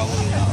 나가고 있나.